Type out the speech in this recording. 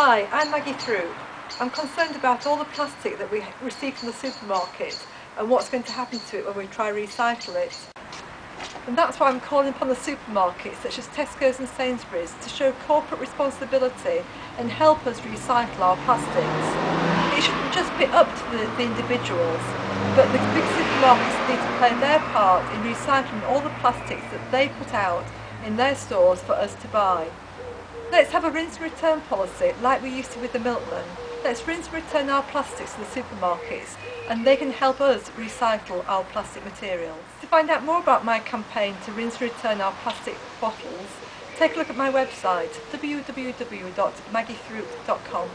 Hi, I'm Maggie Throup. I'm concerned about all the plastic that we receive from the supermarket and what's going to happen to it when we try recycle it. And that's why I'm calling upon the supermarkets such as Tesco's and Sainsbury's to show corporate responsibility and help us recycle our plastics. It shouldn't just be up to the, the individuals, but the big supermarkets need to play their part in recycling all the plastics that they put out in their stores for us to buy. Let's have a rinse and return policy like we used to with the milkman. Let's rinse and return our plastics to the supermarkets and they can help us recycle our plastic materials. To find out more about my campaign to rinse and return our plastic bottles, take a look at my website www.maggiethroup.com.